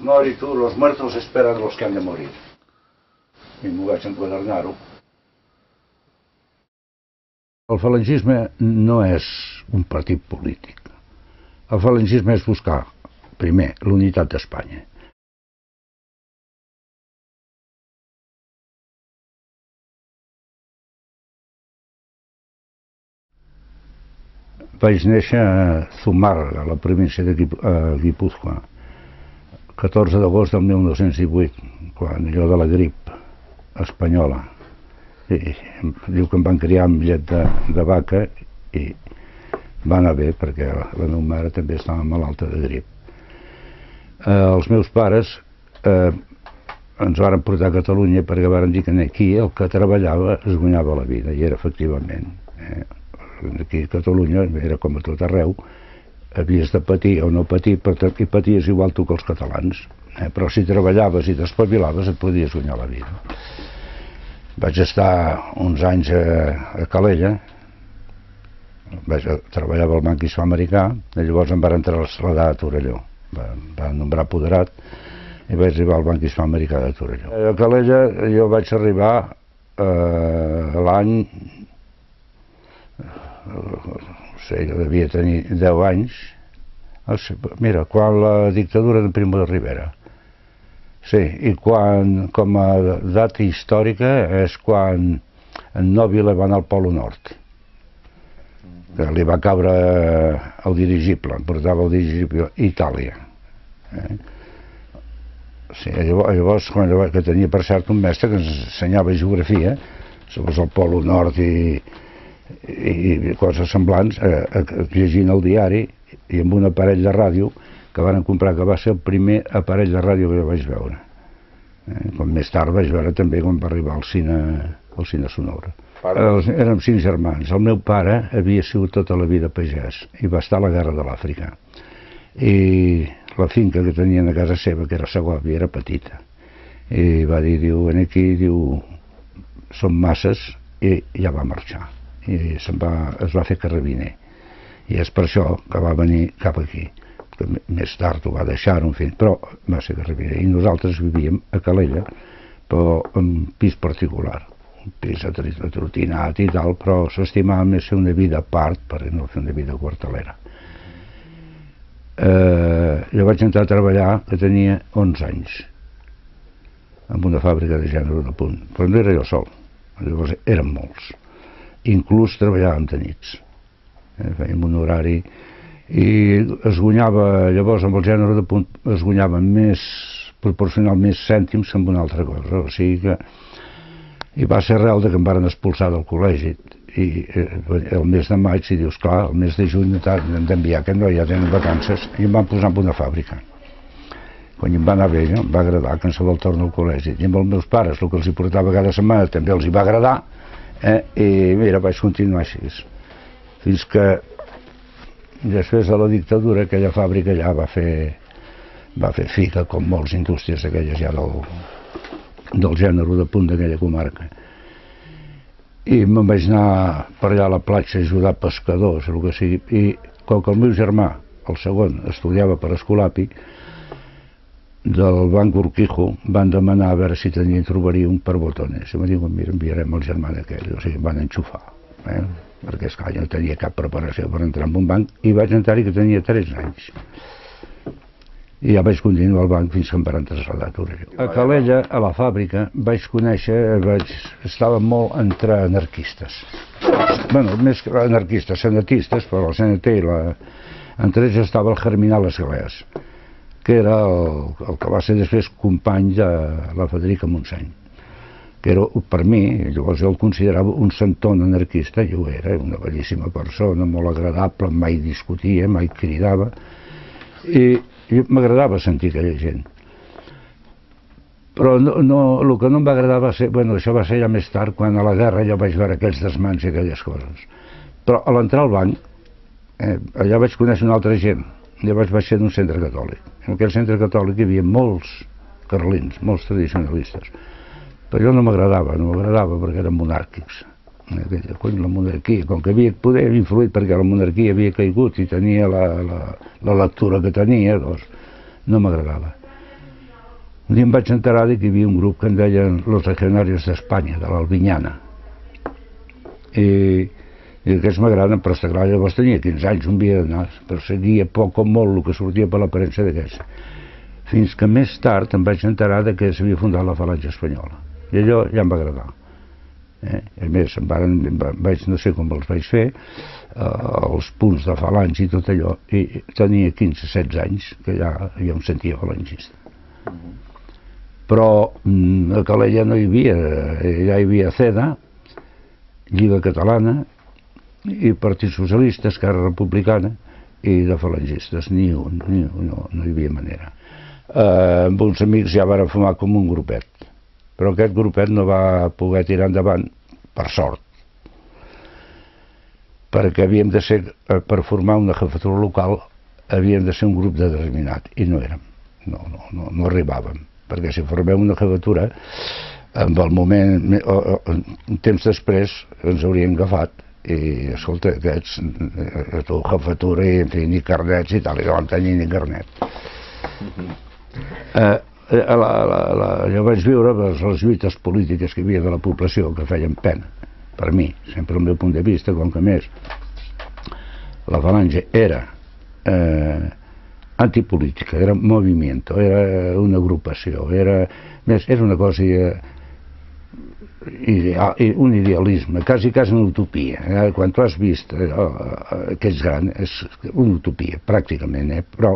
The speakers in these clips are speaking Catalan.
mori tu, los muertos esperan los que han de morir. I m'ho vaig enquadernar-ho. El falangisme no és un partit polític. El falangisme és buscar, primer, l'unitat d'Espanya. Vaig néixer a Zumar, a la província de Guipúzcoa, 14 d'agost del 1918, quan allò de la grip espanyola. I, diu que em van criar amb llet de, de vaca i va anar bé perquè la, meva mare també estava malalta de grip. Eh, els meus pares eh, ens varen portar a Catalunya perquè varen dir que aquí el que treballava es guanyava la vida i era efectivament. Eh, aquí a Catalunya era com a tot arreu, havies de patir o no patir, però i paties igual tu que els catalans. Eh? Però si treballaves i t'espavilaves et podies guanyar la vida. Vaig estar uns anys a, a Calella, vaig a, treballava al Banc Islàmic i llavors em van traslladar a Torelló. Va, va nombrar apoderat i vaig arribar al Banc Islàmic de Torelló. A Calella jo vaig arribar eh, l'any no sé, jo devia tenir 10 anys, mira, quan la dictadura de Primo de Rivera, Sí, i quan, com a data històrica és quan en Nòbile va anar al Polo Nord que li va caure el dirigible, portava el dirigible a Itàlia. Eh? Sí, llavors, llavors quan, que tenia per cert un mestre que ens ensenyava geografia, sobre el Polo Nord i, i, i coses semblants, eh, eh, llegint el diari i amb un aparell de ràdio que van comprar, que va ser el primer aparell de ràdio que jo vaig veure. Eh? Com més tard vaig veure també quan va arribar al cine, al cine sonora. Els, érem cinc germans. El meu pare havia sigut tota la vida pagès i va estar a la guerra de l'Àfrica. I la finca que tenien a casa seva, que era Segòvia, era petita. I va dir, diu, en aquí, diu, són masses, i ja va marxar. I se'n va, es va fer carrabiner. I és per això que va venir cap aquí que més tard ho va deixar, en fi, però va ser Garriguera. I nosaltres vivíem a Calella, però en pis particular, un pis atrotinat i tal, però s'estimava més fer una vida a part per no fer una vida quartalera. Eh, jo vaig entrar a treballar que tenia 11 anys en una fàbrica de gènere de punt, però no era jo sol, llavors eren molts. Inclús treballàvem de nits. Eh, fèiem un horari i es guanyava, llavors amb el gènere de punt, es guanyava més, proporcional més cèntims amb una altra cosa, o sigui que i va ser real de que em van expulsar del col·legi. I eh, el mes de maig si dius, clar, el mes de juny hem d'enviar que no, ja tenen vacances i em van posar en una fàbrica. Quan em va anar bé, em va agradar que el torn al col·legi. I amb els meus pares el que els hi portava cada setmana també els hi va agradar eh? i mira, vaig continuar així. Fins que després de la dictadura aquella fàbrica ja va fer, va fer fica com molts indústries aquelles ja del, del gènere de punt d'aquella comarca. I me'n vaig anar per allà a la platja a ajudar pescadors el que sigui, i com que el meu germà el segon estudiava per Escolapi del Banc Urquijo van demanar a veure si tenia trobaria un per botones i em diuen mira enviarem el germà d'aquell o sigui, van enxufar eh? perquè esclar, jo no tenia cap preparació per entrar en un banc i vaig entrar-hi que tenia 3 anys i ja vaig continuar al banc fins que em van traslladar a Torelló. A Calella, a la fàbrica, vaig conèixer, vaig, estava molt entre anarquistes. bueno, més que anarquistes, senatistes, però el CNT i la... Entre ells estava el Germinal Esgleas, que era el, el que va ser després company de la Federica Montseny que era per mi, llavors jo el considerava un centón anarquista, i ho era, una bellíssima persona, molt agradable, mai discutia, mai cridava, i, i m'agradava sentir aquella gent. Però no, no, el que no em va agradar va ser, bueno, això va ser ja més tard, quan a la guerra ja vaig veure aquells desmans i aquelles coses. Però a l'entrar al banc, eh, allà vaig conèixer una altra gent, llavors vaig ser d'un centre catòlic. En aquell centre catòlic hi havia molts carlins, molts tradicionalistes però jo no m'agradava, no m'agradava perquè eren monàrquics. Cony, la monarquia, com que havia poder influït perquè la monarquia havia caigut i tenia la, la, la lectura que tenia, doncs no m'agradava. Un dia em vaig enterar que hi havia un grup que en deien Los Legionarios d'Espanya, de l'Albinyana. I, i aquests m'agraden, però clar, llavors tenia 15 anys, un havia d'anar, però seguia poc o molt el que sortia per l'aparença d'aquests. Fins que més tard em vaig enterar de que s'havia fundat la falange espanyola. I allò ja em va agradar. Eh? A més, em varen, vaig, no sé com els vaig fer, eh, els punts de falange i tot allò, i tenia 15-16 anys, que ja, ja em sentia falangista. Però mm, a Calella no hi havia, eh, ja hi havia CEDA, Lliga Catalana, i Partit Socialista, Esquerra Republicana, i de falangistes, ni un, ni un no, no hi havia manera. Eh, amb uns amics ja van fumar com un grupet, però aquest grupet no va poder tirar endavant, per sort, perquè havíem de ser, eh, per formar una jefatura local, havíem de ser un grup determinat, i no érem, no, no, no, no arribàvem perquè si formem una jefatura amb el moment, o, o, temps després ens haurien agafat i escolta, aquests a tu jefatura i en fi, ni carnets i tal, i no tenir ni carnet uh -huh. eh, la, la, la, jo vaig viure les, les lluites polítiques que hi havia de la població que feien pena per mi, sempre el meu punt de vista com que més la falange era eh, antipolítica, era un moviment, era una agrupació, era, més, era una cosa eh, ideal, un idealisme, quasi, quasi una utopia. Eh? Quan tu has vist eh, aquests grans, és una utopia, pràcticament, eh? però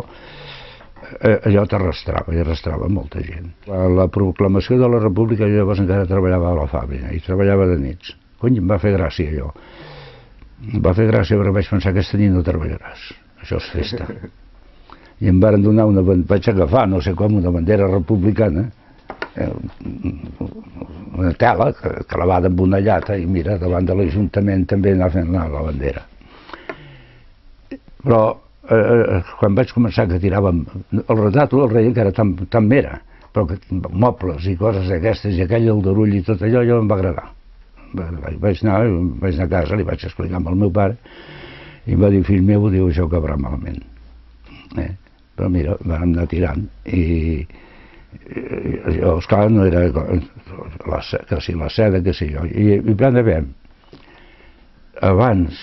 eh, allò t'arrastrava, i arrastrava molta gent. La, la proclamació de la República, jo llavors encara treballava a la fàbrica, i treballava de nits. Cony, em va fer gràcia allò. Em va fer gràcia perquè vaig pensar que aquesta nit no treballaràs. Això és festa. i em varen donar una, vaig agafar, no sé com, una bandera republicana, eh, una tela que, que la va amb una llata i mira, davant de l'Ajuntament també anar fent anar la bandera. Però eh, eh, quan vaig començar que tiràvem el retrat del rei encara tan, tan mera, però que mobles i coses d'aquestes i aquell aldarull i tot allò, allò em va agradar. Vaig anar, vaig anar a casa, li vaig explicar al meu pare i em va dir, fill meu, diu, això acabarà malament. Eh? però mira, vam anar tirant i, jo, esclar, no era la, que si la seda, que si jo, i, i de veure, abans,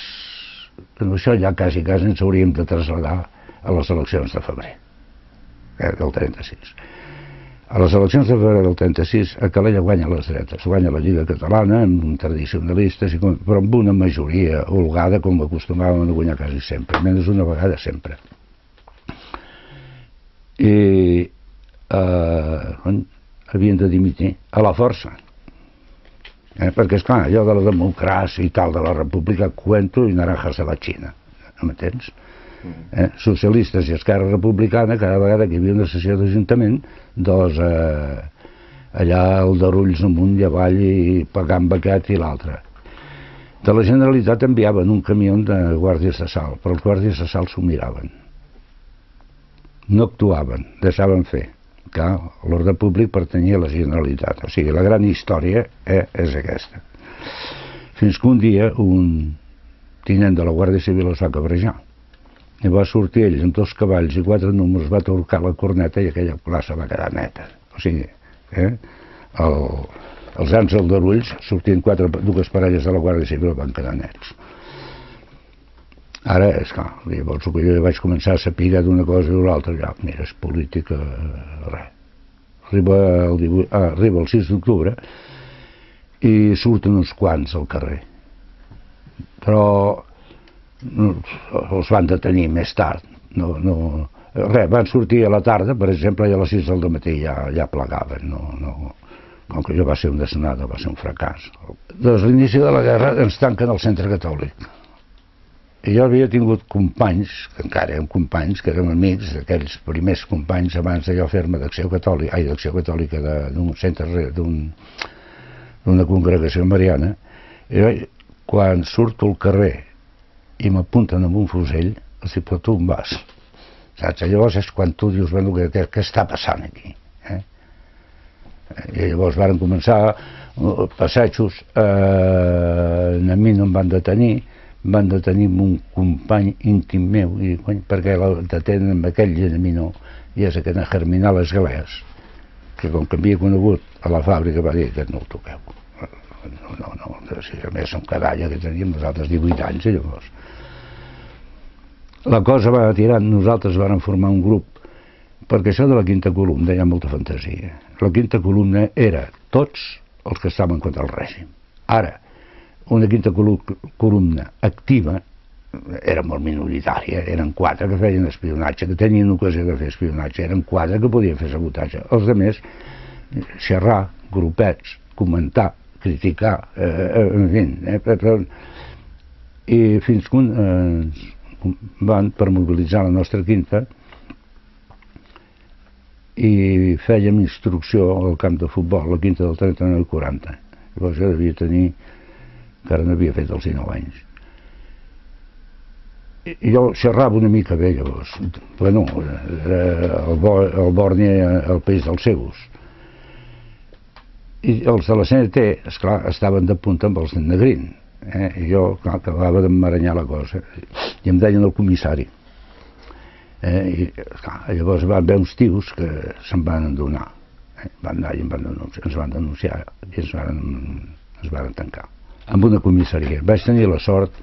això ja quasi, quasi ens hauríem de traslladar a les eleccions de febrer, eh, del 36. A les eleccions de febrer del 36, a Calella guanya les dretes, guanya la Lliga Catalana, amb tradicionalistes, però amb una majoria holgada, com acostumàvem a guanyar quasi sempre, menys una vegada sempre i eh, havien de dimitir a la força eh, perquè és clar allò de la democràcia i tal de la república cuento i naranjas de la Xina m'entens? Mm. Eh, socialistes i esquerra republicana cada vegada que hi havia una sessió d'Ajuntament doncs eh, allà el d'Arulls amunt i avall i pagant aquest i l'altre de la Generalitat enviaven un camió de guàrdies de sal però els guàrdies de sal s'ho miraven no actuaven, deixaven fer. Que l'ordre públic pertanyia a la Generalitat. O sigui, la gran història eh, és aquesta. Fins que un dia un tinent de la Guàrdia Civil es va cabrejar. I va sortir ells amb dos cavalls i quatre números, va torcar la corneta i aquella plaça va quedar neta. O sigui, eh, el, els ans aldarulls sortien quatre, dues parelles de la Guàrdia Civil van quedar nets. Ara, és clar, llavors jo vaig començar a saber d'una cosa i l'altra, ja, mira, és política, res. Arriba el, 18, ah, arriba el 6 d'octubre i surten uns quants al carrer. Però no, els van detenir més tard. No, no, res, van sortir a la tarda, per exemple, i a les 6 del matí ja, ja plegaven. No, no, com que jo va ser un desnada, va ser un fracàs. Des l'inici de la guerra ens tanquen al centre catòlic i jo havia tingut companys, que encara eren companys, que eren amics, d'aquells primers companys abans de jo fer-me d'acció catòlica, ai, d'acció catòlica d'un centre, d'una un, congregació mariana, i jo, quan surto al carrer i m'apunten amb un fusell, els dic, però tu on vas? Saps? Llavors és quan tu dius, bueno, què, què està passant aquí? Eh? I llavors varen començar uh, passejos, eh, a mi no em van detenir, van detenir un company íntim meu i cony, perquè la detenen amb aquell geminó i és que a germinar les que com que havia conegut a la fàbrica va dir que no el toqueu. No, no, no, si a més som cadalla que teníem nosaltres 18 anys llavors. La cosa va tirant, nosaltres vàrem formar un grup perquè això de la quinta columna hi ha molta fantasia. La quinta columna era tots els que estaven contra el règim. Ara, una quinta columna activa era molt minoritària, eren quatre que feien espionatge, que tenien ocasió de fer espionatge, eren quatre que podien fer sabotatge. Els altres, xerrar, grupets, comentar, criticar, eh, eh en fi, eh, però, i fins que eh, van per mobilitzar la nostra quinta i fèiem instrucció al camp de futbol, la quinta del 39 i 40. Llavors jo devia tenir, encara no havia fet els 19 anys. I jo xerrava una mica bé llavors, però no, el, Bo, el Bòrnia, el país dels seus. I els de la CNT, esclar, estaven de punta amb els de Negrín. Eh? I jo clar, acabava d'emmaranyar la cosa. I em deien el comissari Eh, i, clar, llavors van haver uns tios que se'n van endonar. Eh, van anar i em van denunciar, ens van denunciar i ens van, ens van tancar. Amb una comissaria. Vaig tenir la sort.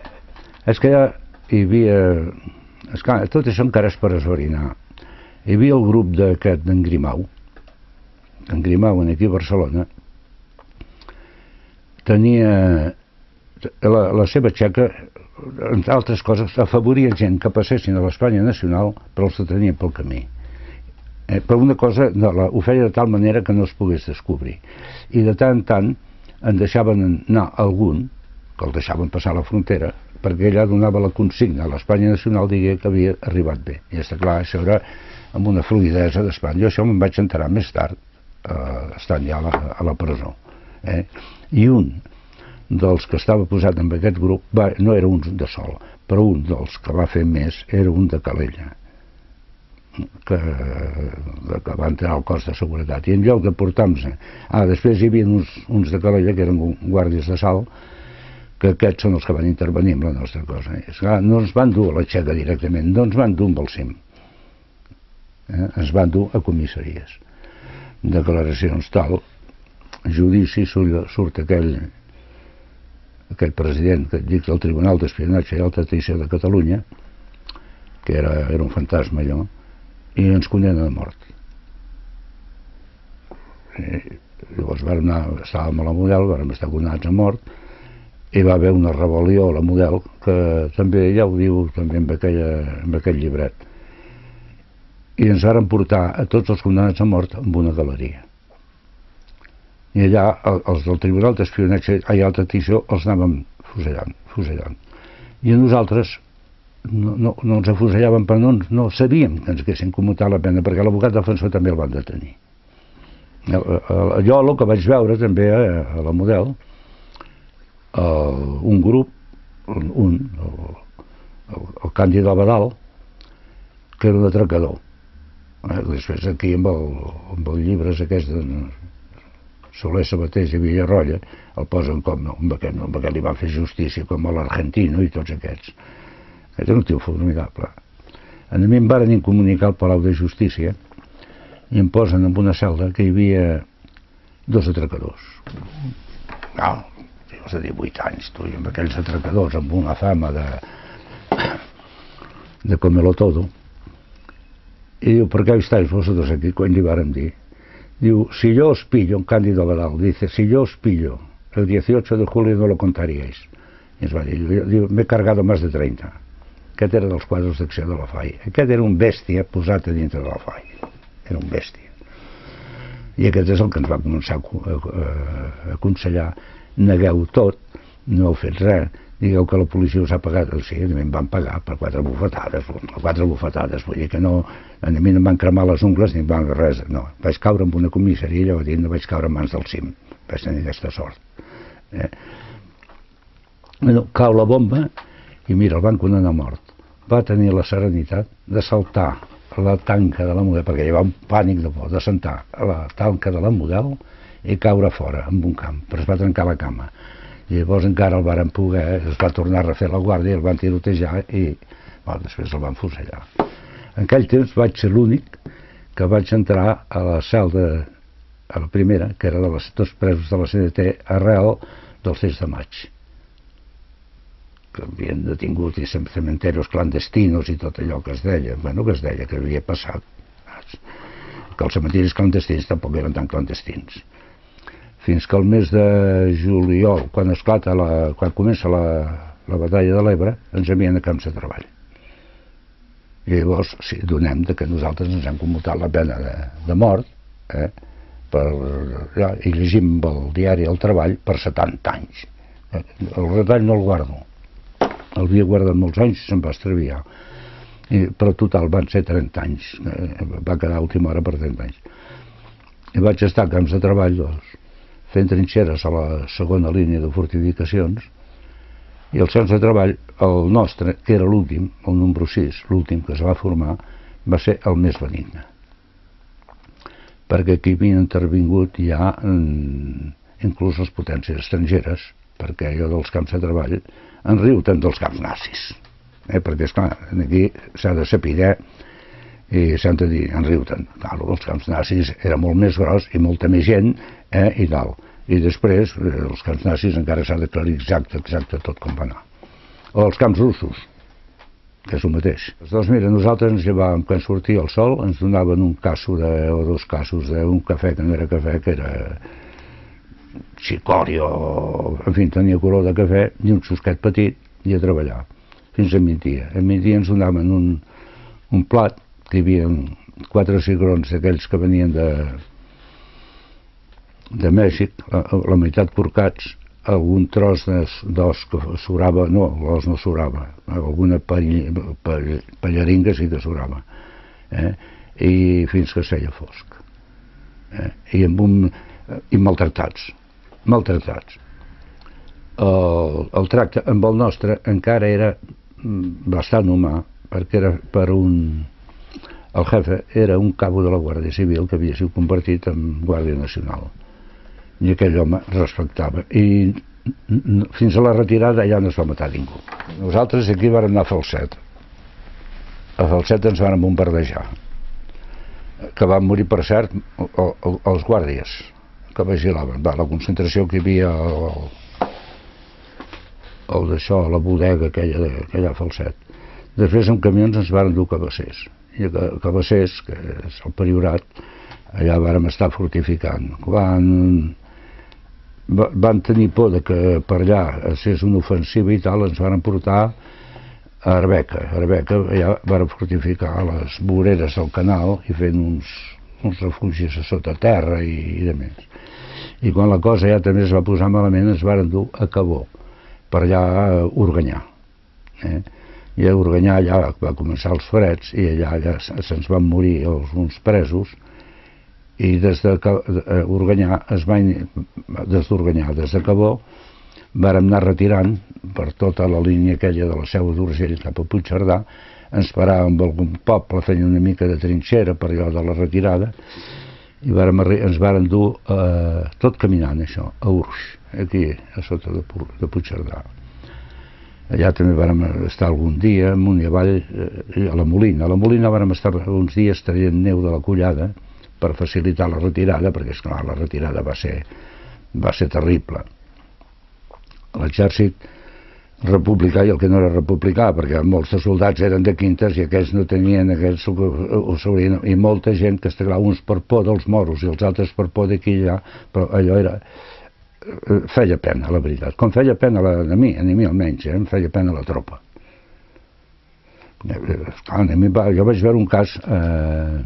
És que ja hi havia... És clar, tot això encara és per esverinar. Hi havia el grup d'aquest d'en Grimau, en Grimau, aquí a Barcelona, tenia la, la seva xeca entre altres coses, afavoria gent que passessin a l'Espanya nacional però els tenien pel camí. Eh, per una cosa, no, la, ho feia de tal manera que no es pogués descobrir. I de tant en tant en deixaven anar algun, que el deixaven passar la frontera, perquè ella donava la consigna a l'Espanya nacional digué que havia arribat bé. I està clar, això era amb una fluidesa d'Espanya. Jo això me'n vaig enterar més tard, eh, estant ja a la, a la presó. Eh? I un dels que estava posat en aquest grup va, no era un de sol, però un dels que va fer més era un de Calella, que, que va entrar al cos de seguretat. I en lloc de portar-nos... Ah, després hi havia uns, uns de Calella que eren guàrdies de salt, que aquests són els que van intervenir amb la nostra cosa. És clar, no ens van dur a la xeca directament, no ens van dur amb el CIM. Eh? Ens van dur a comissaries. Declaracions tal, judici, surt aquell aquell president que dic del Tribunal d'Espionatge i Alta Traïció de Catalunya, que era, era un fantasma allò, i ens condena de mort. I, llavors vam anar, estàvem a la Model, vam estar condenats a mort, i va haver una rebel·lió a la Model, que també, ja ho diu també en, aquella, en aquell llibret, i ens varen portar a tots els condemnats a mort amb una galeria i allà els del Tribunal d'Espionatge i alta tició els anàvem fusellant, fusellant. I a nosaltres no, no, no ens afusellaven però no, no sabíem que ens haguessin commutat la pena perquè l'abocat defensor també el van detenir. Jo el que vaig veure també a, a la Model, el, un grup, un, el, el, el Càndid Abadal, que era un atracador. Eh, després aquí amb, el, amb els llibres aquests de, Soler Sabatés i Villarrolla el posen com no, amb aquest, no, amb aquest li van fer justícia com a l'Argentino i tots aquests aquest és un tio formidable a mi em varen incomunicar al Palau de Justícia i em posen en una celda que hi havia dos atracadors no, tios de 18 anys tu, i amb aquells atracadors amb una fama de de comelo todo i diu, per què estáis vosotros aquí? quan li varen dir Digo, si yo os pillo, un Cándido Badal, dice, si yo os pillo el 18 de julio no lo contaríais. I ens va dir, diu, m'he cargado més de 30. Aquest era dels quadres d'acció de la FAI. Aquest era un bèstia posat a dintre de la FAI. Era un bèstia. I aquest és el que ens va començar a, aconsellar. Negueu tot, no heu fet res, digueu que la policia us ha pagat, o sigui, a mi em van pagar per quatre bufetades, quatre bufetades, vull dir que no, a mi no em van cremar les ungles ni em van res, no, vaig caure en una comissaria i llavors no vaig caure en mans del cim, vaig tenir aquesta sort. Eh? Bueno, cau la bomba i mira, el van condenar mort. Va tenir la serenitat de saltar la tanca de la model, perquè hi va un pànic de por, de sentar a la tanca de la model i caure fora, en un camp, però es va trencar la cama i llavors encara el varen poder, es va tornar a refer la guàrdia, el van tirotejar i bueno, després el van fusellar. En aquell temps vaig ser l'únic que vaig entrar a la cel de, a la primera, que era de les dos presos de la CDT arrel del 6 de maig que havien detingut i cementeros clandestinos i tot allò que es deia, bueno, que es deia que havia passat que els cementiris clandestins tampoc eren tan clandestins. Fins que el mes de juliol quan esclata la, quan comença la, la batalla de l'Ebre ens envien a camps de treball. I llavors sí, donem de que nosaltres ens hem commutat la pena de, de mort eh, per, ja, i llegim el diari El Treball per 70 anys. El retall no el guardo el havia guardat molts anys i se'n va extraviar I, però total van ser 30 anys eh, va quedar a última hora per 30 anys. I vaig estar a camps de treball doncs, fent trinxeres a la segona línia de fortificacions. I els camps de treball, el nostre, que era l'últim, el número 6, l'últim que es va formar, va ser el més benigne. Perquè aquí havien intervingut ja mm, inclús les potències estrangeres, perquè allò dels camps de treball en riu tant dels camps nazis. Eh? Perquè, esclar, aquí s'ha de saber i s'han de dir, en riu tant. Clar, els camps nazis era molt més gros i molta més gent eh? i tal i després eh, els camps nazis encara s'ha d'aclarir exacte, exacte tot com va anar. O els camps russos, que és el mateix. Doncs mira, nosaltres ens llevàvem quan sortia el sol, ens donaven un caso de, o dos casos d'un cafè que no era cafè, que era xicori o... En fi, tenia color de cafè i un susquet petit i a treballar fins a migdia. A migdia ens donaven un, un plat que hi havia quatre cigrons d'aquells que venien de, de Mèxic, la, la meitat porcats, algun tros d'os que sobrava, no, l'os no sobrava, alguna pallaringa sí que sobrava, eh? i fins que seia fosc. Eh? I, amb un, I maltractats, maltractats. El, el tracte amb el nostre encara era mm, bastant humà, perquè era per un... El jefe era un cabo de la Guàrdia Civil que havia sigut convertit en Guàrdia Nacional. I aquell home respectava. I fins a la retirada ja no es va matar ningú. Nosaltres aquí vam anar a Falset. A Falset ens van bombardejar que van morir per cert els guàrdies que vigilaven va, la concentració que hi havia el, el d'això, la bodega aquella, aquella a Falset. Després amb camions ens van dur a Cabassers i a Cabassers, que és el Priorat allà vàrem estar fortificant. Van van tenir por de que per allà és una ofensiva i tal, ens van portar a Arbeca. A Arbeca allà van fortificar les voreres del canal i fent uns, uns refugis a sota terra i, i de més. I quan la cosa ja també es va posar malament ens van dur a Cabó, per allà a Organyà. Eh? I a Organyà allà va començar els freds i allà, allà se'ns van morir els, uns presos i des de eh, Organyà es va, des d'Organyà, des de Cabó vàrem anar retirant per tota la línia aquella de la Seu d'Urgell cap a Puigcerdà ens paràvem en algun poble feien una mica de trinxera per allò de la retirada i vàrem, ens varen dur eh, tot caminant això, a Urx aquí a sota de, de Puigcerdà allà també vàrem estar algun dia amunt i avall eh, a la Molina a la Molina vàrem estar uns dies traient neu de la collada per facilitar la retirada, perquè, esclar, la retirada va ser, va ser terrible. L'exèrcit republicà i el que no era republicà, perquè molts de soldats eren de quintes i aquells no tenien, aquells ho, ho sabrien, i molta gent que està clar, uns per por dels moros i els altres per por d'aquí allà, però allò era eh, feia pena, la veritat. Com feia pena la, a mi, a mi almenys, eh, em feia pena la tropa. Eh, clar, a mi va, jo vaig veure un cas eh,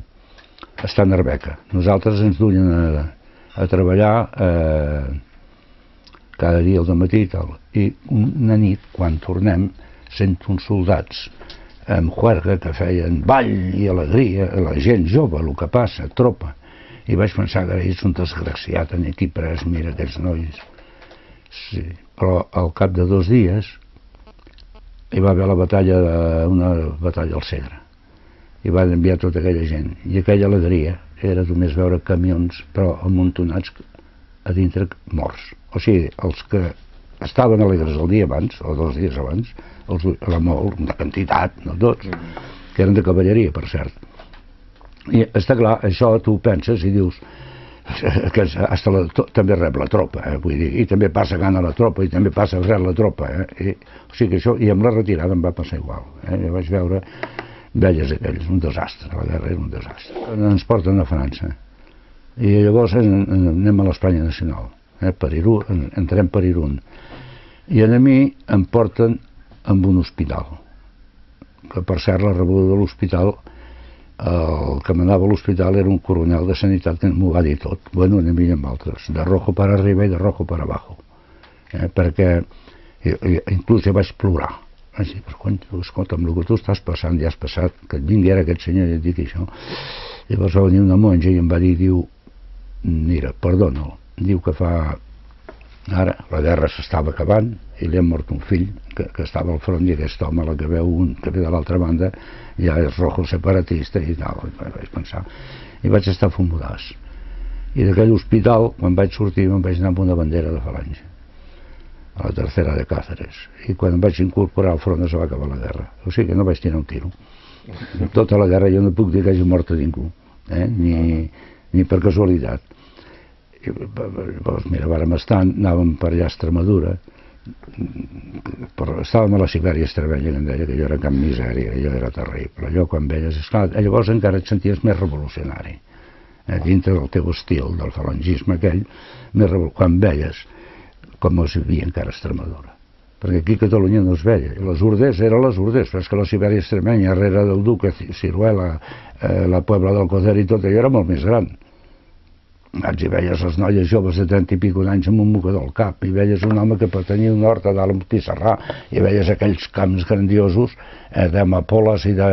està a Arbeca. Nosaltres ens duien a, a treballar eh, cada dia al matí i tal. I una nit, quan tornem, sent uns soldats amb juerga que feien ball i alegria, la gent jove, el que passa, tropa. I vaig pensar que ells són desgraciat, aquí pres, mira aquests nois. Sí. Però al cap de dos dies hi va haver la batalla de, una batalla al Segre i van enviar tota aquella gent. I aquella alegria era només veure camions, però amuntonats a dintre morts. O sigui, els que estaven alegres el dia abans, o dos dies abans, els, la molt, una quantitat, no tots, que eren de cavalleria, per cert. I està clar, això tu penses i dius, que hasta la, to, també rep la tropa, eh, vull dir, i també passa gana la tropa, i també passa rep la tropa, eh, i, o sigui que això, i amb la retirada em va passar igual, eh, jo vaig veure, veies aquells, un desastre, la guerra era un desastre. Ens porten a França, i llavors anem a l'Espanya Nacional, eh, per Irun, entrem per Irun, i a mi em porten amb un hospital, que per cert la rebuda de l'hospital el que manava a l'hospital era un coronel de sanitat que m'ho va dir tot, bueno, a mi i amb altres, de rojo per arriba i de rojo per abajo, eh, perquè inclús ja vaig plorar, vaig dir, però quan, escolta, amb el que tu estàs passant, ja has passat, que et vingui ara aquest senyor i et digui això, llavors va venir una monja i em va dir, diu, mira, perdona, diu que fa Ara, la guerra s'estava acabant i li ha mort un fill que, que estava al front i aquest home, la que veu un que ve de l'altra banda, ja és rojo separatista i tal, i vaig pensar. I vaig estar fumudàs. I d'aquell hospital, quan vaig sortir, me'n vaig anar amb una bandera de falange a la tercera de Càceres. I quan em vaig incorporar al front es va acabar la guerra. O sigui que no vaig tirar un tiro. Tota la guerra jo no puc dir que hagi mort a ningú, eh? ni, ni per casualitat doncs mira, vàrem estar, anàvem per allà a Extremadura, però estàvem a la Sibèria Estrevella, que em deia que jo era cap misèria, allò era terrible. Allò quan veies, esclar, llavors encara et senties més revolucionari, eh, dintre del teu estil, del falangisme aquell, més quan veies com es vivia encara a Extremadura perquè aquí a Catalunya no es veia. Les urdes eren les urdes, però és que la Sibèria Extremenya, darrere del Duc, Ciruela, eh, la Puebla del Coder i tot allò era molt més gran vaig i veies les noies joves de 30 i pico d'anys amb un mocador al cap, i veies un home que pertanyia a un hort a dalt amb Tissarrà, i veies aquells camps grandiosos eh, d'amapoles i de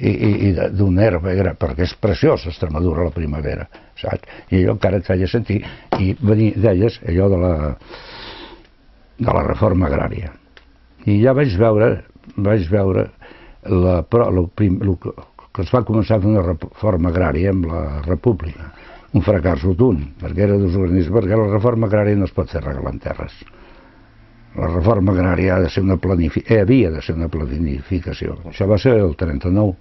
i, i, i d'una herba, era, perquè és preciós Extremadura la primavera, saps? I allò encara et feia sentir, i venir, deies allò de la, de la reforma agrària. I ja vaig veure, vaig veure la, però, lo, prim, lo, que es va començar a fer una reforma agrària amb la república un fracàs rotund, perquè era desorganització, perquè la reforma agrària no es pot fer regalant terres. La reforma agrària ha de ser una planificació, eh, havia de ser una planificació. Això va ser el 39.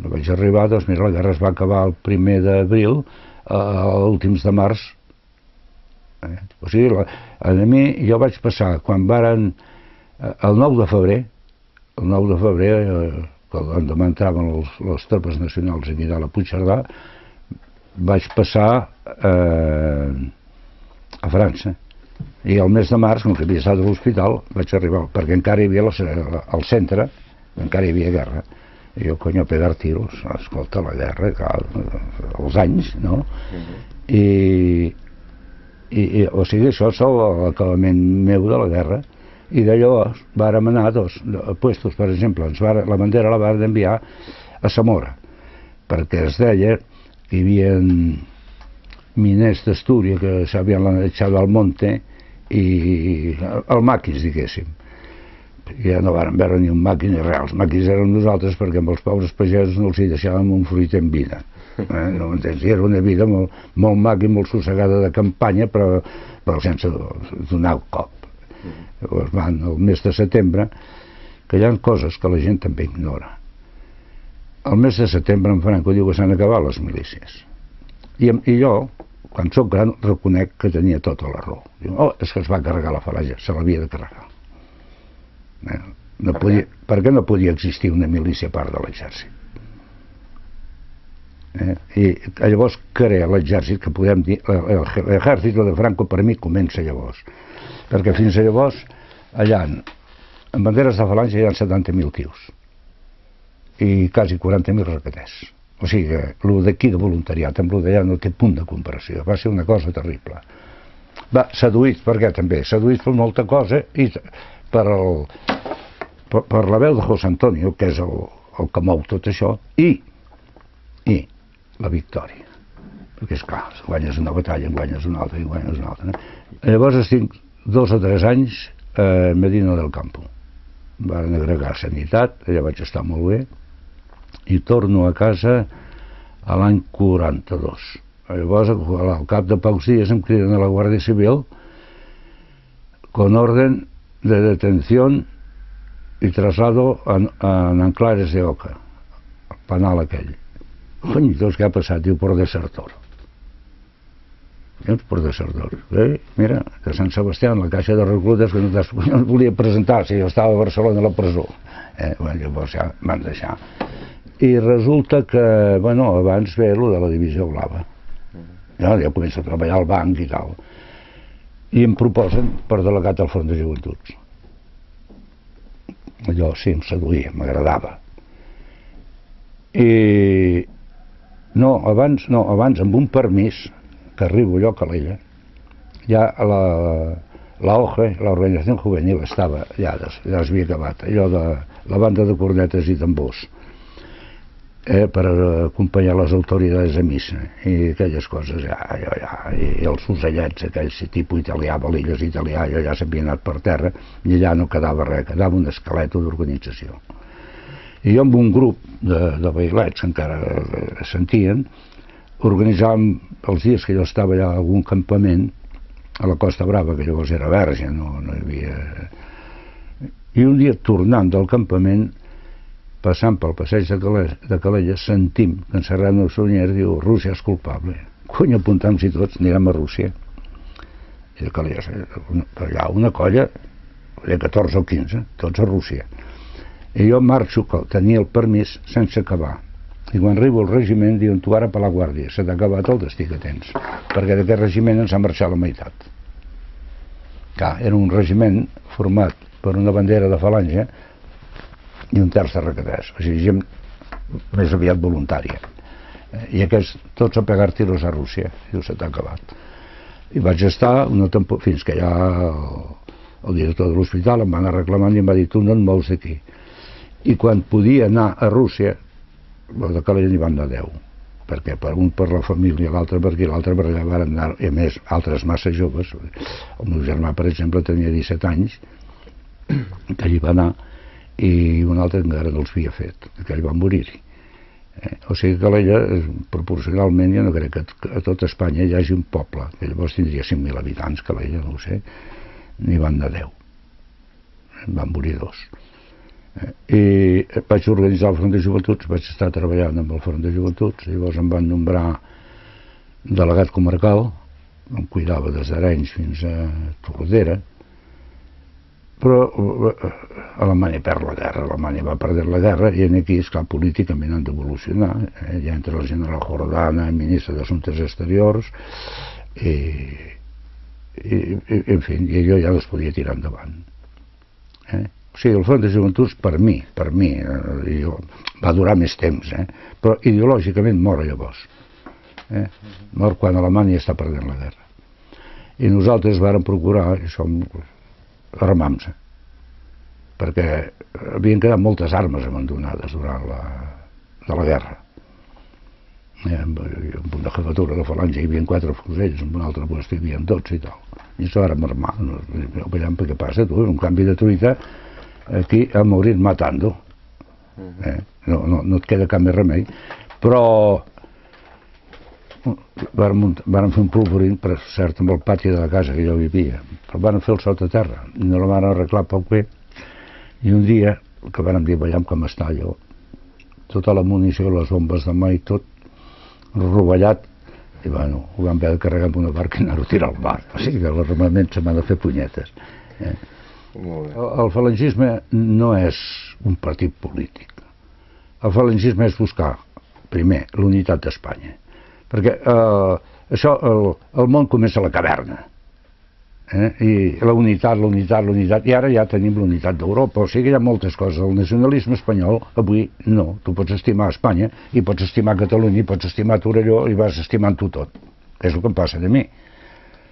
No vaig arribar, doncs mira, la guerra es va acabar el primer d'abril, a últims de març. Eh? O sigui, la, a mi jo vaig passar, quan varen, eh, el 9 de febrer, el 9 de febrer, eh, quan demà entraven les tropes nacionals aquí de la Puigcerdà, vaig passar eh, a França i el mes de març, com que havia estat a l'hospital, vaig arribar, perquè encara hi havia la, al centre, encara hi havia guerra. I jo, conyo, pegar tiros, escolta, la guerra, clar, els anys, no? I, i, i, o sigui, això és l'acabament meu de la guerra. I de llavors vàrem anar dos puestos, per exemple, ens va, la bandera la van enviar a Zamora, perquè es deia hi havia miners d'Astúria que s'havien echado al monte i el maquis, diguéssim. Ja no varen veure ni un maqui ni res. Els maquis eren nosaltres perquè amb els pobres pagesos no els hi deixàvem un fruit en vida. Eh? No entens? Era una vida molt, molt maca i molt sossegada de campanya, però, però sense donar el cop. Llavors van el mes de setembre, que hi ha coses que la gent també ignora el mes de setembre en Franco diu que s'han acabat les milícies. I, I jo, quan sóc gran, reconec que tenia tota la raó. Diu, oh, és que es va carregar la falaja, se l'havia de carregar. Eh, no per, podia, què? per què no podia existir una milícia a part de l'exèrcit? Eh? I llavors crea l'exèrcit, que podem dir, l'exèrcit de Franco per mi comença llavors. Perquè fins a llavors, allà, en banderes de falange hi ha 70.000 tios i quasi 40.000 repetès. O sigui, el d'aquí de voluntariat amb el d'allà no té punt de comparació. Va ser una cosa terrible. Va, seduïts, per què també? Seduïts per molta cosa i per, el, per, per la veu de José Antonio, que és el, el que mou tot això, i, i la victòria. Perquè, és clar, guanyes una batalla, en guanyes una altra, i guanyes una altra. Eh? Llavors estic dos o tres anys a Medina del Campo. Van agregar sanitat, allà vaig estar molt bé, i torno a casa a l'any 42. Llavors, al cap de pocs dies em criden a la Guàrdia Civil con orden de detención y traslado a, a Anclares de Oca, al penal aquell. Cony, doncs què ha passat? Diu, por desertor. i uns professors. Eh, mira, de Sant Sebastià, en la caixa de reclutes, que no, no volia presentar, si jo estava a Barcelona a la presó. Eh, bueno, llavors ja van deixar. I resulta que, bueno, abans ve lo de la divisió blava. Ja, ja començo a treballar al banc i tal. I em proposen per delegat al Front de Joventuts. Allò sí, em seduïa, m'agradava. I no, abans, no, abans amb un permís que arribo jo a Calella, ja la, la OGE, l'Organització Juvenil, estava, ja, ja es havia acabat, allò de la banda de cornetes i tambors, eh, per acompanyar les autoritats a missa i aquelles coses, ja, ja, ja, i els fusellets, aquells tipus italià, balilles italià, jo ja s'havia anat per terra i allà no quedava res, quedava un esquelet d'organització. I jo amb un grup de, de bailets que encara eh, sentien, organitzàvem els dies que jo estava allà a algun campament a la Costa Brava, que llavors era verge, no, no hi havia... I un dia, tornant del campament, passant pel passeig de Calella, de Calella sentim que en Serrano Sunyer diu Rússia és culpable. Cony, apuntam-s'hi tots, anirem a Rússia. I de Calella, allà una colla, de 14 o 15, tots a Rússia. I jo marxo, tenia el permís, sense acabar i quan arribo al regiment diuen tu ara per la guàrdia se t'ha acabat el destí que tens perquè d'aquest regiment ens ha marxat la meitat Clar, era un regiment format per una bandera de falange i un terç de recaders o sigui, gent més aviat voluntària. I aquests tots a pegar tiros a Rússia i t'ha acabat. I vaig estar una tempo... fins que ja el, el director de l'hospital em va anar reclamant i em va dir tu no et mous d'aquí. I quan podia anar a Rússia els de Calella n'hi van de 10 perquè per un per la família, l'altre per aquí, l'altre per allà van anar, i a més, altres massa joves. El meu germà, per exemple, tenia 17 anys, que allí va anar, i un altre encara no els havia fet, que ell va morir-hi. Eh? O sigui que Calella, proporcionalment, jo no crec que a tot Espanya hi hagi un poble, que llavors tindria 5.000 habitants, Calella, no ho sé, n'hi van de 10. Van morir dos i vaig organitzar el Front de Joventuts, vaig estar treballant amb el Front de Joventuts, llavors em van nombrar delegat comarcal, em cuidava des d'Arenys fins a Tordera, però eh, Alemanya perd la guerra, Alemanya va perdre la guerra i aquí, esclar, políticament han d'evolucionar, eh? ja entre el general Jordana, el ministre d'Assumptes Exteriors, i, i, i, en fi, i jo ja les podia tirar endavant. Eh? O sigui, el Front de Joventuts, per mi, per mi, eh, jo, va durar més temps, eh? però ideològicament mor llavors. Eh? Mor quan Alemanya està perdent la guerra. I nosaltres vàrem procurar, i som armar-nos, perquè havien quedat moltes armes abandonades durant la, de la guerra. Eh, amb, amb una jefatura de falange hi havia quatre fusells, amb un altre lloc hi havia 12 i tal. I això ara armar. No, veiem què passa, tu, un canvi de truita aquí a morir matando. Eh? No, no, no et queda cap més remei. Però varen, varen fer un polvorín, per cert, amb el pati de la casa que jo vivia, però van fer el sota terra, i no la van arreglar poc bé, i un dia, que vàrem dir, veiem com està allò, tota la munició, les bombes de mà i tot, rovellat, i bueno, ho vam haver de carregar amb una barca i anar-ho a tirar al mar. O sigui que l'armament se m'ha de fer punyetes. Eh? El, el falangisme no és un partit polític. El falangisme és buscar, primer, l'unitat d'Espanya. Perquè eh, això, el, el món comença a la caverna. Eh? I la unitat, la unitat, la unitat, i ara ja tenim la unitat d'Europa, o sigui, hi ha moltes coses. El nacionalisme espanyol, avui, no. Tu pots estimar Espanya, i pots estimar Catalunya, i pots estimar Torelló, i vas estimant tu tot. És el que em passa de mi.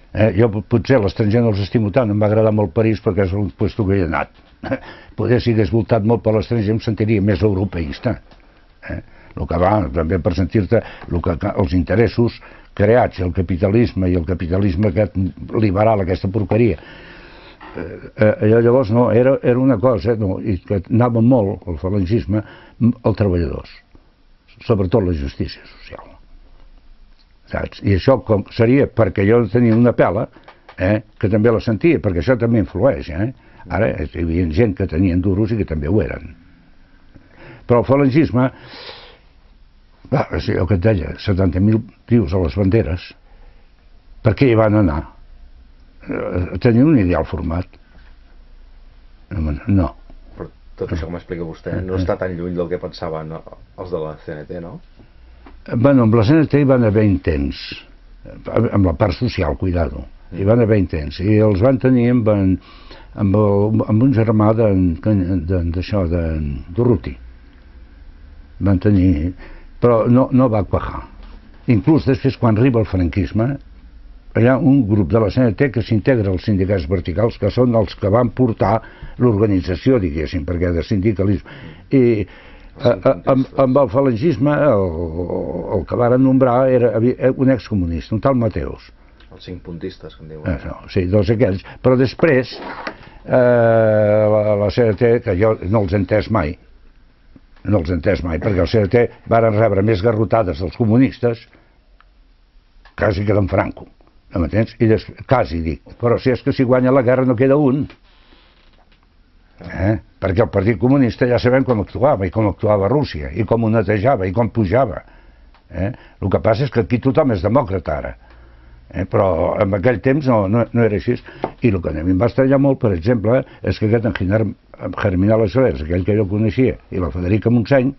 Eh, jo potser l'estranger no els estimo tant, em va agradar molt París perquè és un lloc que he anat. Poder si hagués voltat molt per l'estranger em sentiria més europeista. Eh? El que va també per sentir-te els interessos creats, el capitalisme i el capitalisme aquest liberal, aquesta porqueria. Eh, eh, llavors no, era, era una cosa no, i que anava molt, el falangisme, als treballadors, sobretot la justícia social saps? I això com seria perquè jo tenia una pela, eh, que també la sentia, perquè això també influeix, eh? Ara hi havia gent que tenien duros i que també ho eren. Però el falangisme, va, és el que et deia, 70.000 tios a les banderes, Per què hi van anar? Eh, tenien un ideal format. No. Però tot això que m'explica vostè no està tan lluny del que pensaven els de la CNT, no? Bueno, amb la CNT hi van haver intents, amb la part social, cuidado, hi van haver intents, i els van tenir amb, en, amb, el, amb un germà d'això, d'Urruti. Van tenir... Però no, no va quajar. Inclús després, quan arriba el franquisme, hi ha un grup de la CNT que s'integra als sindicats verticals, que són els que van portar l'organització, diguéssim, perquè de sindicalisme. I a, a, amb, amb el falangisme, el, el que varen nombrar era un excomunista, un tal Mateus. Els cinc puntistes, que en diuen. Eh, no, sí, dos aquells. Però després, eh, la, la CNT, que jo no els he entès mai, no els entès mai, perquè el CNT varen rebre més garrotades dels comunistes quasi que d'en Franco m'entens? I des... quasi dic, però si és que si guanya la guerra no queda un eh? perquè el Partit Comunista ja sabem com actuava i com actuava Rússia i com ho netejava i com pujava eh? el que passa és que aquí tothom és demòcrata ara eh? però en aquell temps no, no, no era així i el que a mi em va estranyar molt per exemple és que aquest en Germinal Soler aquell que jo coneixia i la Federica Montseny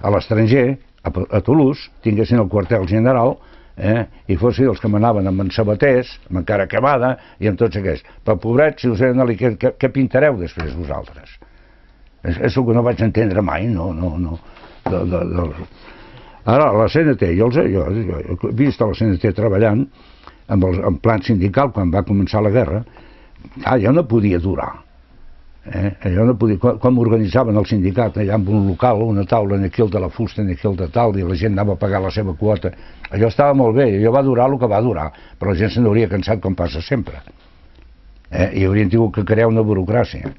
a l'estranger a, a Toulouse tinguessin el quartel general eh? i fossin els que manaven amb en Sabatés, amb encara Camada i amb tots aquests. Però pobret, si us he d'anar què, què, què pintareu després vosaltres? És, és el que no vaig entendre mai, no, no, no. De, de, de... Ara, la CNT, jo, els, jo, jo, jo he vist la CNT treballant amb el, en plan sindical quan va començar la guerra, ah, ja no podia durar Eh? Allò no podia, com, com organitzaven el sindicat allà amb un local, una taula, en aquí el de la fusta, en aquí el de tal, i la gent anava a pagar la seva quota. Allò estava molt bé, allò va durar el que va durar, però la gent se n'hauria cansat com passa sempre. Eh? I haurien tingut que crear una burocràcia.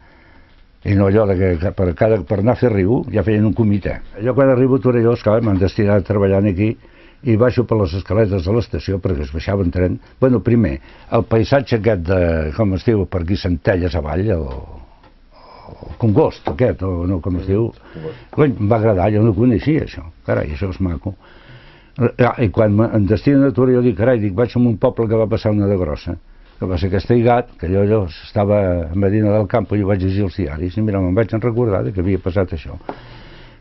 I no allò de que, per, cada, per anar a fer riu ja feien un comitè. Allò quan arribo a Torelló, esclar, m'han destinat treballant aquí i baixo per les escaletes de l'estació perquè es baixava en tren. Bueno, primer, el paisatge aquest de, com es diu, per aquí Centelles avall, el, el Congost aquest, o no, com es diu, cony, em va agradar, jo no coneixia això, carai, això és maco. Ah, I quan em destinen a jo dic, carai, dic, vaig a un poble que va passar una de grossa, que va ser Castellgat, que jo, jo estava a Medina del Camp i ho vaig llegir als diaris, i mira, me'n vaig en recordar que havia passat això.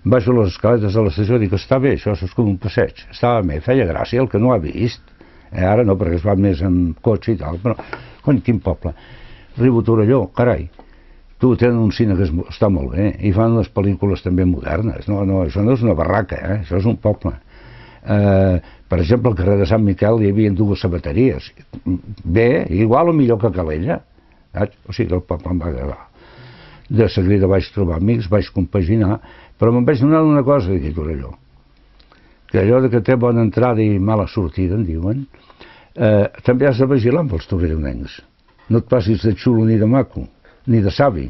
Baixo les escaletes de l'estació, dic, està bé, això és com un passeig, estava bé, feia gràcia, el que no ha vist, eh, ara no, perquè es va més amb cotxe i tal, però, cony, quin poble. Arribo a Torelló, carai, Tu, tenen un cine que és, està molt bé i fan unes pel·lícules també modernes. No, no, això no és una barraca, eh? això és un poble. Eh, per exemple, al carrer de Sant Miquel hi havia dues sabateries. Bé, igual o millor que Calella. Saps? O sigui, el poble em va agradar. De seguida vaig trobar amics, vaig compaginar, però me'n vaig donar una cosa d'aquí Torelló, que allò de que té bona entrada i mala sortida, en diuen, eh, també has de vigilar amb els torellonencs. No et passis de xulo ni de maco ni de savi.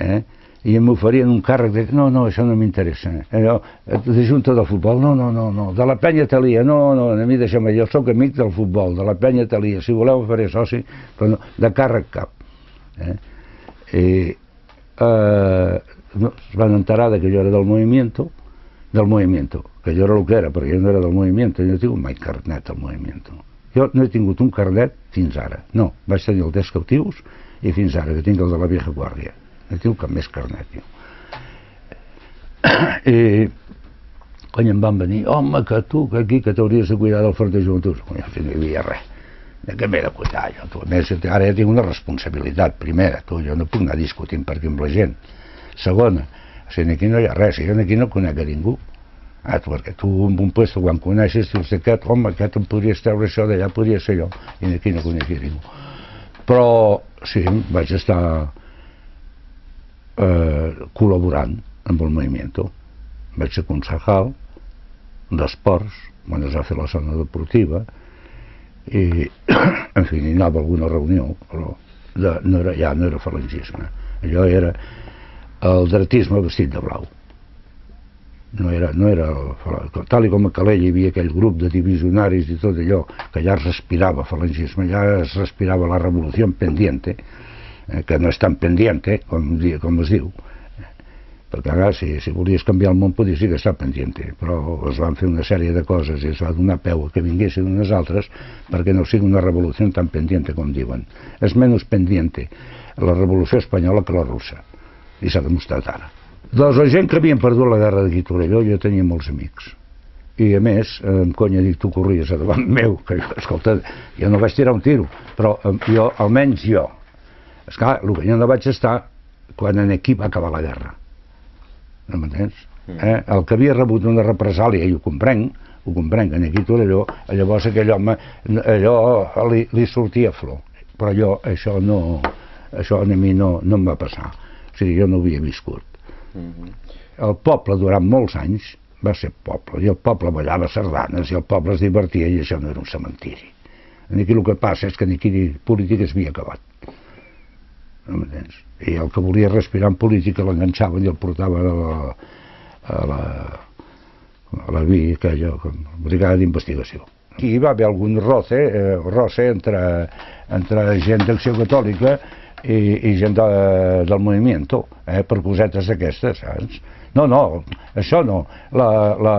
Eh? i em oferien un càrrec de... No, no, això no m'interessa. Allò, de Junta del Futbol, no, no, no, no. De la penya Talia, no, no, a mi deixa'm, jo sóc amic del futbol, de la penya Talia, si voleu faré soci, però no, de càrrec cap. Eh? I eh, no, es van enterar que jo era del movimiento, del movimiento, que jo era el que era, perquè jo no era del movimiento, jo no tingut mai carnet del movimiento. Jo no he tingut un carnet fins ara, no, vaig tenir el 10 cautius, i fins ara que tinc el de la vieja guàrdia. No tinc cap més carnet jo. i quan em van venir home que tu que aquí que t'hauries de cuidar del fort de joventut quan no hi havia res de què m'he de cuidar jo tu, a més ara ja tinc una responsabilitat primera tu, jo no puc anar discutint per aquí amb la gent. Segona si aquí no hi ha res, si jo aquí no conec a ningú. Ah, tu, perquè tu en un puesto quan coneixes dius aquest, home, aquest em podries treure això d'allà, podria ser jo i aquí no coneixia ningú. Però sí, vaig estar eh, col·laborant amb el moviment. Vaig ser concejal d'esports quan es va fer la zona deportiva i en fi, hi anava alguna reunió però de, no era, ja no era falangisme. Allò era el dretisme vestit de blau no era, no era tal com a Calella hi havia aquell grup de divisionaris i tot allò que ja es respirava falangisme, ja es respirava la revolució pendiente, eh, que no és tan pendiente com, com es diu perquè ara si, si volies canviar el món podies dir que està pendent però es van fer una sèrie de coses i es va donar peu a que vinguessin unes altres perquè no sigui una revolució tan pendiente com diuen. És menys pendiente la revolució espanyola que la russa i s'ha demostrat ara doncs la gent que havien perdut la guerra de Guitorelló jo tenia molts amics i a més, en conya dic, tu corries a davant meu, que escolta, jo no vaig tirar un tiro, però jo, almenys jo, esclar, el que jo no vaig estar quan en aquí va acabar la guerra no m'entens? Mm. Eh? El que havia rebut una represàlia, i ho comprenc, ho comprenc, en aquí tot allò, llavors aquell home, allò li, li sortia flor. Però jo, això no, això a mi no, no em va passar. O sigui, jo no ho havia viscut. Mm -hmm. El poble, durant molts anys, va ser poble, i el poble ballava sardanes, i el poble es divertia, i això no era un cementiri. Aquí el que passa és que aquí política es havia acabat no m'entens? I el que volia respirar en política l'enganxaven i el portaven a la, a la, a la VI, aquella, brigada d'investigació. Aquí hi va haver algun roce, eh, roce entre, entre gent d'acció catòlica i, i gent de, del moviment, eh, per cosetes d'aquestes, saps? No, no, això no. La, la,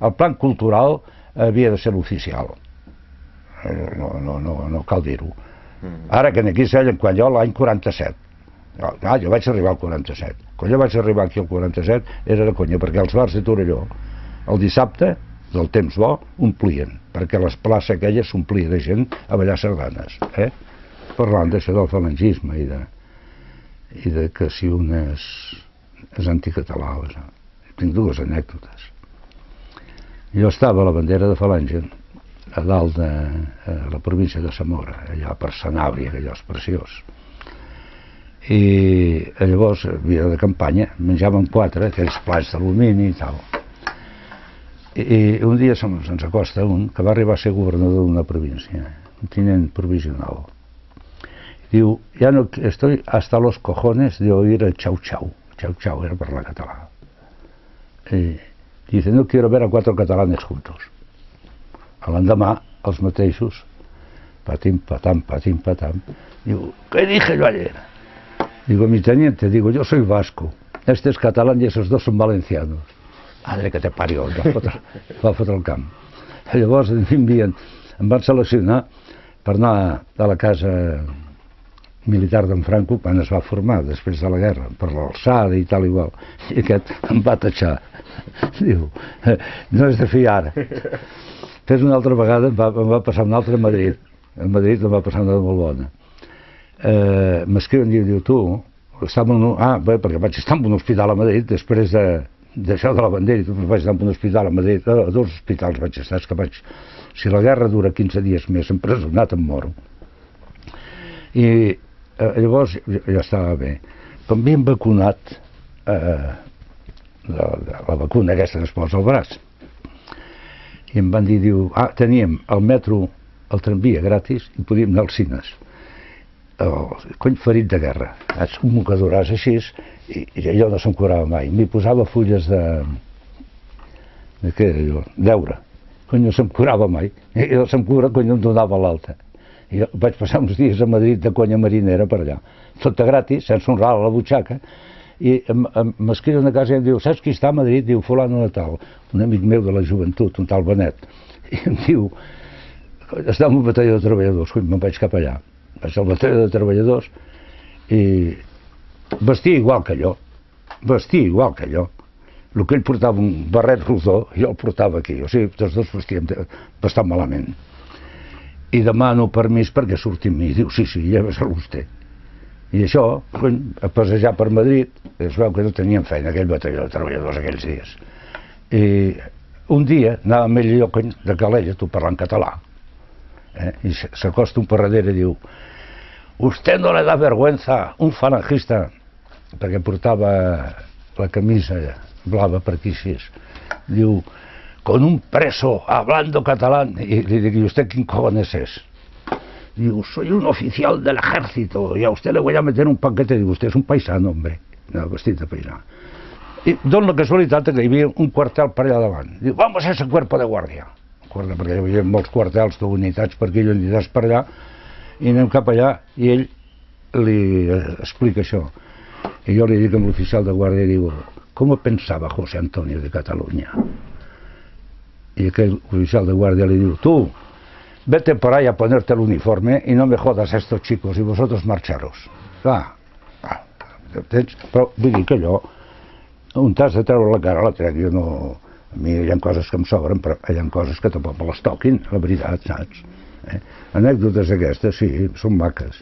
el plan cultural havia de ser l'oficial. Eh, no, no, no, no cal dir-ho. Mm. Ara que aquí quan jo l'any 47. Ah, jo vaig arribar al 47. Quan jo vaig arribar aquí al 47 era de conya, perquè els bars de Torelló el dissabte, del temps bo, omplien, perquè les places aquelles s'omplia de gent a ballar sardanes, eh? Parlant d'això del falangisme i de, i de que si un és, és anticatalà. Tinc dues anècdotes. Jo estava a la bandera de falange a dalt de a la província de Zamora, allà per Sanàbria, que allò és preciós. I llavors, vida de campanya, menjàvem quatre, aquells plats d'alumini i tal. I, un dia se'ns se acosta un que va arribar a ser governador d'una província, un tinent provisional. Diu, ja no estoy hasta los cojones de oír el chau chau. Chau chau era parlar català. Y dice, no quiero ver a cuatro catalanes juntos a l'endemà els mateixos patim, patam, patim, patam diu, ¿qué dije yo ayer? digo, mi teniente, digo, yo soy vasco este es catalán y esos dos son valencianos madre que te parió va fotre, va fotre el camp llavors m'envien em van seleccionar per anar a la casa militar d'en Franco quan es va formar després de la guerra per l'alçada i tal i igual i aquest em va tatxar diu, no és de fiar Després una altra vegada em va, em va passar una altra a Madrid. A Madrid em va passar una molt bona. Eh, M'escriuen i diu, tu, estava en un... Ah, bé, perquè vaig estar en un hospital a Madrid després de d'això de la bandera, vaig estar en un hospital a Madrid, a dos hospitals vaig estar, que vaig... Si la guerra dura 15 dies més, empresonat em moro. I eh, llavors ja estava bé. Com m'havien vacunat eh, la, la vacuna aquesta que es posa al braç, i em van dir, diu, ah, teníem el metro, el tramvia gratis i podíem anar als cines. El cony ferit de guerra, saps? un mocadoràs així, i, i allò no se'm curava mai. M'hi posava fulles de... de què era allò? Deure. Cony no se'm curava mai. I no se'm cura, cony no em donava l'alta. I vaig passar uns dies a Madrid de conya marinera per allà. Tot gratis, sense un ral a la butxaca, i m'escriu una casa i em diu, saps qui està a Madrid? Diu, fulano de tal, un amic meu de la joventut, un tal Benet. I em diu, està en un batalló de treballadors, Ui, me'n vaig cap allà. Vaig al batalló de treballadors i vestia igual que allò, vestia igual que allò. El que ell portava un barret rodó, jo el portava aquí, o sigui, tots dos vestíem bastant malament. I demano permís perquè surti amb mi. Diu, sí, sí, ves vostè. I això, a passejar per Madrid, es veu que no tenien feina aquell batalló de treballadors aquells dies. I un dia anava més lloc de Calella, tu parlant català, eh? i s'acosta un per darrere i diu «Usted no le da vergüenza, un falangista», perquè portava la camisa blava per aquí així, diu «con un preso hablando catalán», i li dic «¿y usted quién cojones es?» Digo, soy un oficial del ejército y a usted le voy a meter un paquete. Digo, usted es un paisano, hombre. No, vestit de paisà. I dona la casualitat que hi havia un quartel per allà davant. Diu, vamos a ese cuerpo de guàrdia. Guarda, perquè hi havia molts quartels d'unitats per aquelles unitats per allà, i anem cap allà, i ell li explica això. I jo li dic amb l'oficial de guàrdia, diu, ¿cómo pensaba José Antonio de Cataluña? Y aquel oficial de guardia le dijo, tú, vete por ahí a ponerte el uniforme y no me jodas a estos chicos y vosotros marcharos. Ah, tens, però vull dir que allò, un t'has de treure la cara a la trec, jo no... A mi hi ha coses que em sobren, però hi ha coses que tampoc me les toquin, la veritat, saps? Eh? Anècdotes aquestes, sí, són maques.